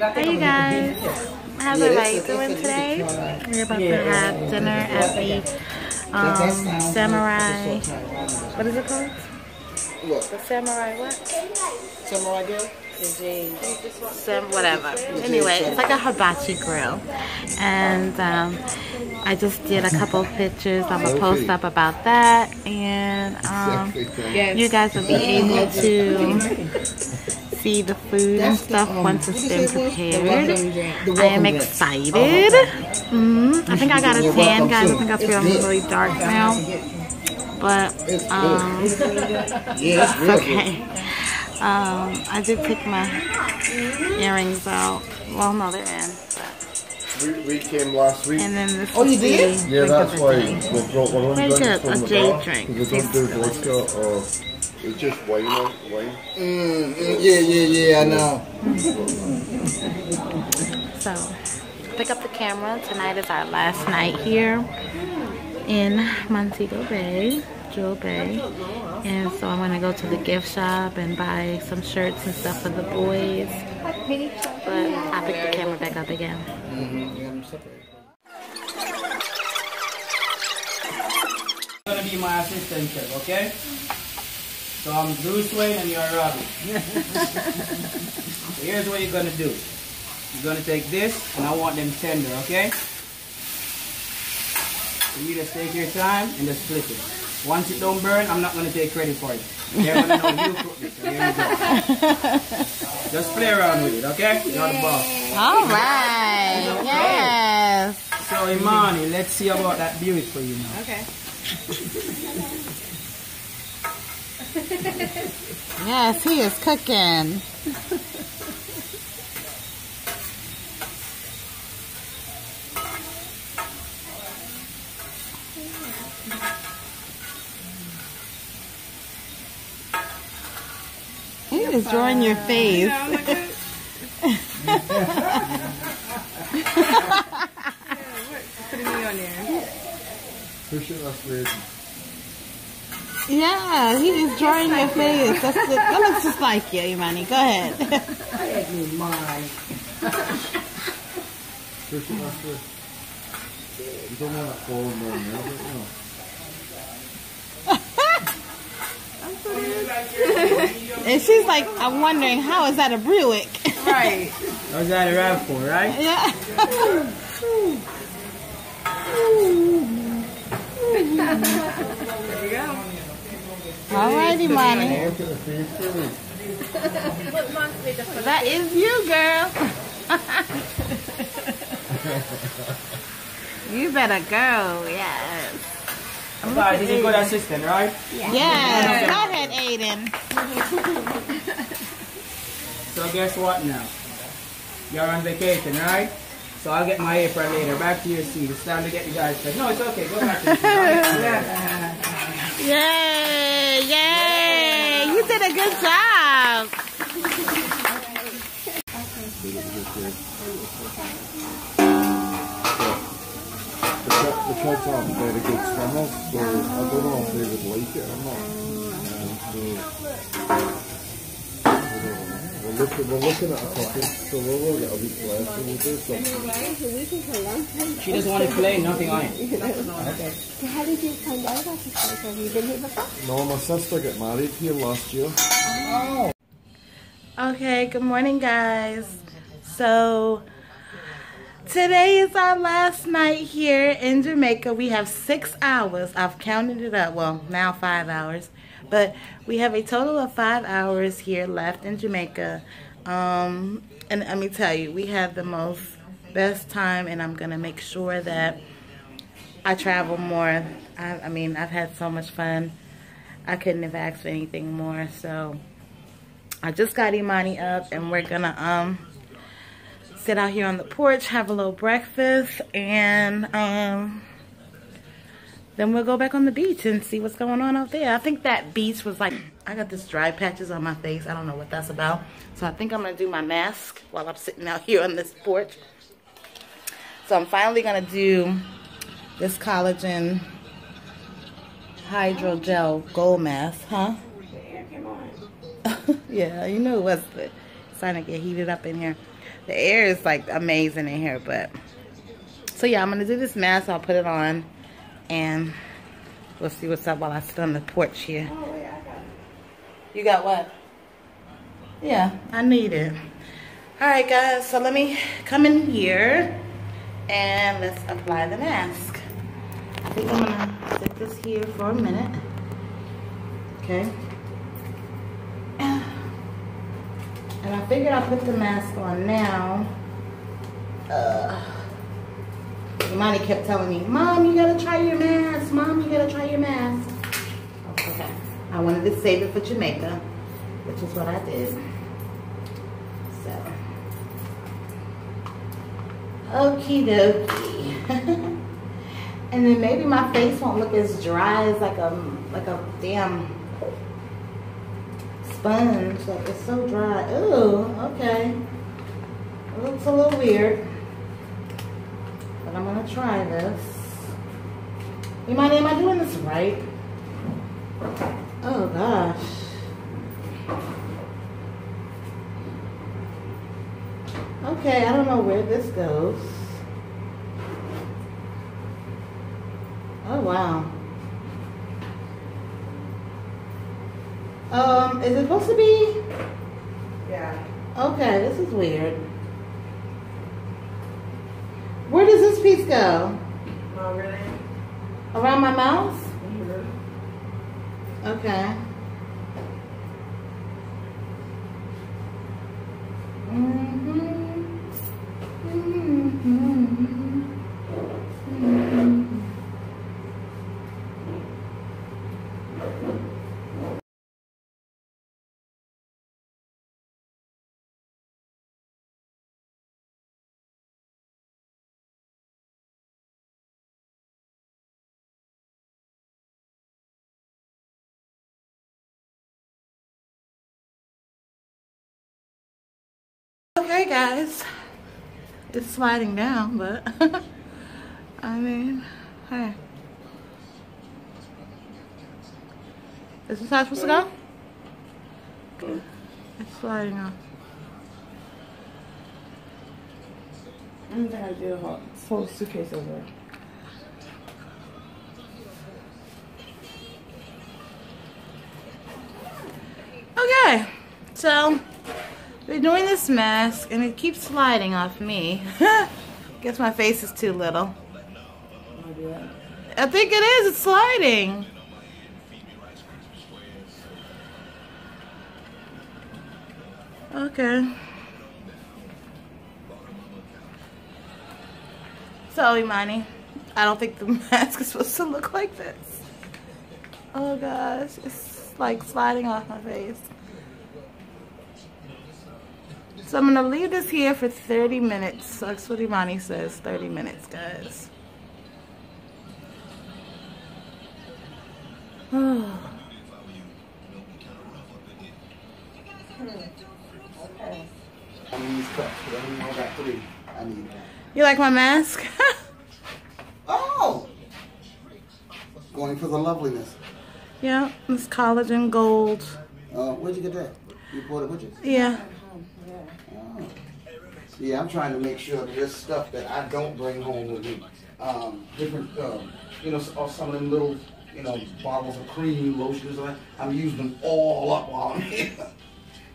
Hey you guys, how's everybody doing today? We're about to have dinner at the um, Samurai, what is it called? What? The Samurai what? Samurai girl? Sam, whatever. Anyway, it's like a hibachi grill. And um, I just did a couple pictures. I'm going to post up about that. And um, you guys will be able to see the food and stuff once it's been prepared. I am excited. Mm, I think I got a tan, guys. I think I feel really dark now. But, um, it's okay. Um, I did pick my earrings out. Well, no, they're in. We, we came last week. And then this Oh, you is did? Yeah, that's why we brought one on Very drinks good, from a the jade bar, drink. 'cause they don't do vodka or it's just wine on wine. Mm, mm, yeah, yeah, yeah, I know. So, pick up the camera. Tonight is our last night here in Montego Bay, Jewel Bay. And so I'm going to go to the gift shop and buy some shirts and stuff for the boys. But I'll pick the camera back up again. Mm-hmm. You got gonna be my assistant chef, okay? So I'm Bruce Wayne and you're Robin. so here's what you're gonna do. You're gonna take this and I want them tender, okay? So you just take your time and just flip it. Once it don't burn, I'm not gonna take credit for it. They're gonna know you cooked it. So here you go. Just play around with it, okay? You're the boss. All right. Yes. So Imani, let's see about that Buick for you now. Yes, he is cooking. He is drawing your face. Push it last week. Yeah, he is drawing your face. That's the, that looks just like you, Imani. Go ahead. I it last week. You don't want it falling down there, don't you? And she's like, I'm wondering, how is that a Buick? Right. How's that a rap for, right? Yeah. All right, Imani. Look at the face for me. That is you, girl. you better go, yes. Sorry, this is a good assistant, right? Yes, go ahead, Aiden. So guess what now? You're on vacation, right? So I'll get my apron later. Back to your seat. It's time to get you guys fed. No, it's okay. Go back to your seat. Yeah. Yay, yay. You did a good job. The, kids aren't very good swimmers, so I don't know if they would like it or not. We're, looking, we're looking at a couple, so we'll look at a week left and we'll do something. She doesn't want to play, nothing on it. So how did you find out about this place? Have you been here before? No, my sister got married here last year. Oh. Okay, good morning, guys. So, today is our last night here in Jamaica. We have six hours. I've counted it up. Well, now five hours. But we have a total of five hours here left in Jamaica. Um, and let me tell you, we had the most best time, and I'm going to make sure that I travel more. I, I mean, I've had so much fun. I couldn't have asked for anything more. So, I just got Imani up and we're gonna um sit out here on the porch, have a little breakfast, and um then we'll go back on the beach and see what's going on out there. I think that beach was like I got this dry patches on my face. I don't know what that's about. So I think I'm gonna do my mask while I'm sitting out here on this porch. So I'm finally gonna do this collagen hydrogel gold mask, huh? yeah, you know it was the- starting to get heated up in here. The air is like amazing in here, but so yeah, I'm gonna do this mask. I'll put it on, and we'll see what's up while I sit on the porch here. Oh. You got what? Yeah, I need it. All right, guys, so let me come in here and let's apply the mask. I think I'm gonna sit this here for a minute. Okay. And I figured I'll put the mask on now. Uh, Imani kept telling me, Mom, you gotta try your mask. Mom, you gotta try your mask. Okay. I wanted to save it for Jamaica, which is what I did. So. Okie dokie. and then maybe my face won't look as dry as like a like a damn sponge. Like it's so dry. Ooh, okay. It looks a little weird. But I'm gonna try this. Imani, am I doing this right? Oh gosh. Okay, I don't know where this goes. Oh wow. Um, is it supposed to be? Yeah. Okay, this is weird. Where does this piece go? Around my mouth? Okay. Mhm. Okay, guys. It's sliding down, but I mean, hey. Is this how it's supposed to go? It's sliding off. I'm gonna do a whole full suitcase over. Okay, so we're doing this mask and it keeps sliding off me. Guess my face is too little. I think it is, it's sliding. Okay. So, Imani, I don't think the mask is supposed to look like this. Oh gosh, it's like sliding off my face. So I'm gonna leave this here for 30 minutes. That's what Imani says, 30 minutes, guys. I need these cups, because I only got three. I need that. You like my mask? Oh! Going for the loveliness. yeah, it's collagen gold. Uh, where'd you get that? You bought it with you? Yeah. Yeah, I'm trying to make sure that there's stuff that I don't bring home with me. Um, different, um, you know, or some of them little, you know, bottles of cream, lotions, or that. I'm using them all up while I'm here.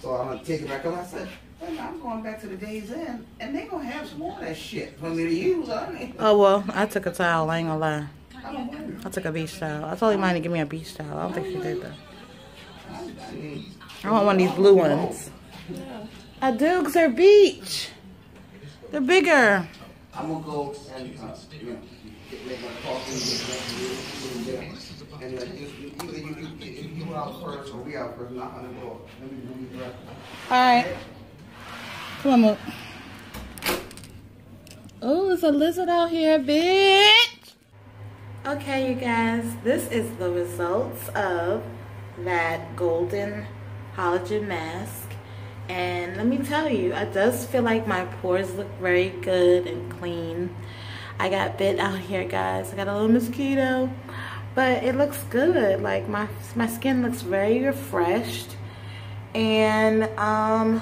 So I'm gonna take it back. Cause I said, "Hey, I'm going back to the days end, and they gonna have some more of that shit for me to use. I mean, Oh well, I took a towel. I ain't gonna lie. I don't blame you. I took a beach towel. I told Imani to give me a beach towel. I don't think she did that. I, I mean, I want one of these blue ones. I do, cause they're beach. They're bigger. I'm gonna go and, uh, you know, get make my coffee, get ready, and then you, you, either you, you, you, you out first or we out first, knock on the door. Let me, let me direct. All right. Come on, Mook. Oh, there's a lizard out here, bitch. Okay, you guys, this is the results of that golden collagen mask. And let me tell you, it does feel like my pores look very good and clean. I got bit out here, guys. I got a little mosquito, but it looks good. Like my my skin looks very refreshed. And um,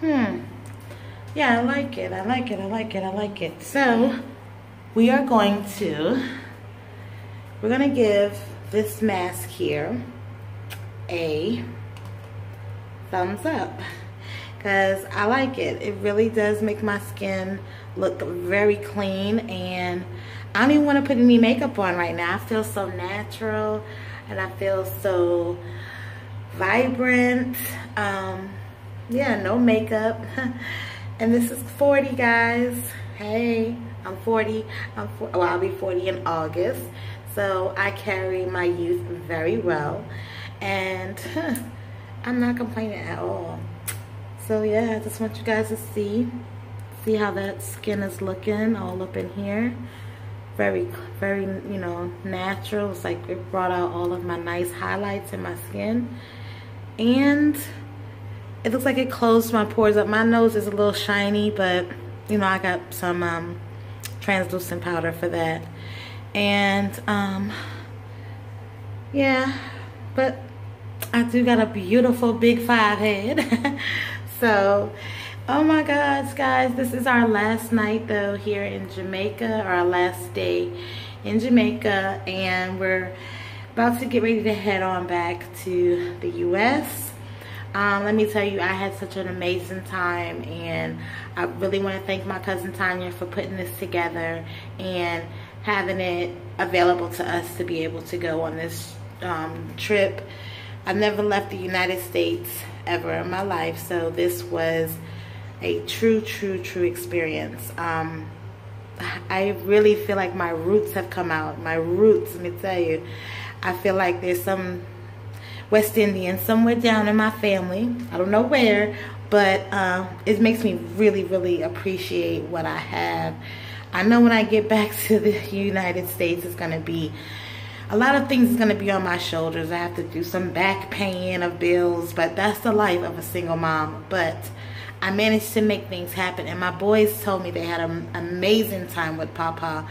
hmm, yeah, I like it. I like it. I like it. I like it. So we are going to, we're to give this mask here a thumbs up because I like it. It really does make my skin look very clean and I don't even want to put any makeup on right now. I feel so natural and I feel so vibrant. Um, yeah, no makeup. and this is 40 guys. Hey, I'm 40. I'm well, I'll be 40 in August. So I carry my youth very well. And I'm not complaining at all. So yeah, I just want you guys to see. See how that skin is looking all up in here. Very, very, you know, natural. It's like it brought out all of my nice highlights in my skin. And it looks like it closed my pores up. My nose is a little shiny, but you know, I got some um, translucent powder for that. And um, yeah, but I do got a beautiful big five head. so, oh my gosh, guys, this is our last night though here in Jamaica, our last day in Jamaica, and we're about to get ready to head on back to the U.S. Um, let me tell you, I had such an amazing time, and I really want to thank my cousin Tanya for putting this together and having it available to us to be able to go on this um, trip. I've never left the United States ever in my life, so this was a true, true, true experience. Um, I really feel like my roots have come out. My roots, let me tell you. I feel like there's some West Indian somewhere down in my family. I don't know where, but uh, it makes me really, really appreciate what I have. I know when I get back to the United States, it's going to be a lot of things is going to be on my shoulders. I have to do some back paying of bills, but that's the life of a single mom. But I managed to make things happen, and my boys told me they had an amazing time with Papa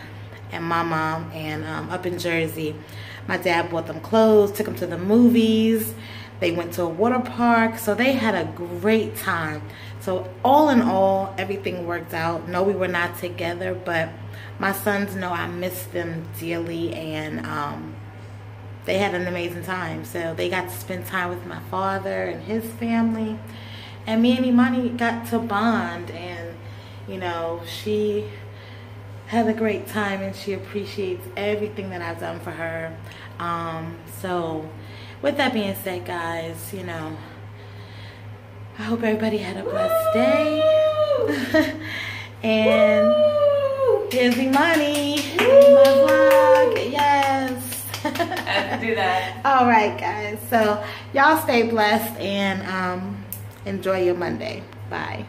and my mom and um, up in Jersey. My dad bought them clothes, took them to the movies. They went to a water park. So they had a great time. So all in all, everything worked out. No, we were not together, but my sons know I miss them dearly and um, they had an amazing time. So they got to spend time with my father and his family. And me and Imani got to bond and, you know, she had a great time and she appreciates everything that I've done for her. Um, so with that being said, guys, you know, I hope everybody had a blessed day. and here's Imani in my vlog. Yes. I have to do that. All right, guys. So y'all stay blessed and um, enjoy your Monday. Bye.